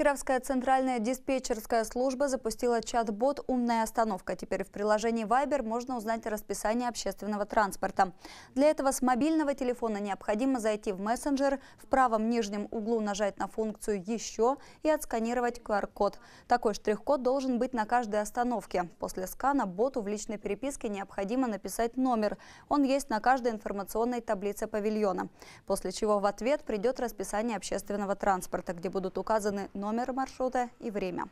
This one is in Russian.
Кировская центральная диспетчерская служба запустила чат-бот «Умная остановка». Теперь в приложении Viber можно узнать расписание общественного транспорта. Для этого с мобильного телефона необходимо зайти в мессенджер, в правом нижнем углу нажать на функцию «Еще» и отсканировать QR-код. Такой штрих-код должен быть на каждой остановке. После скана боту в личной переписке необходимо написать номер. Он есть на каждой информационной таблице павильона. После чего в ответ придет расписание общественного транспорта, где будут указаны номер маршрута и время.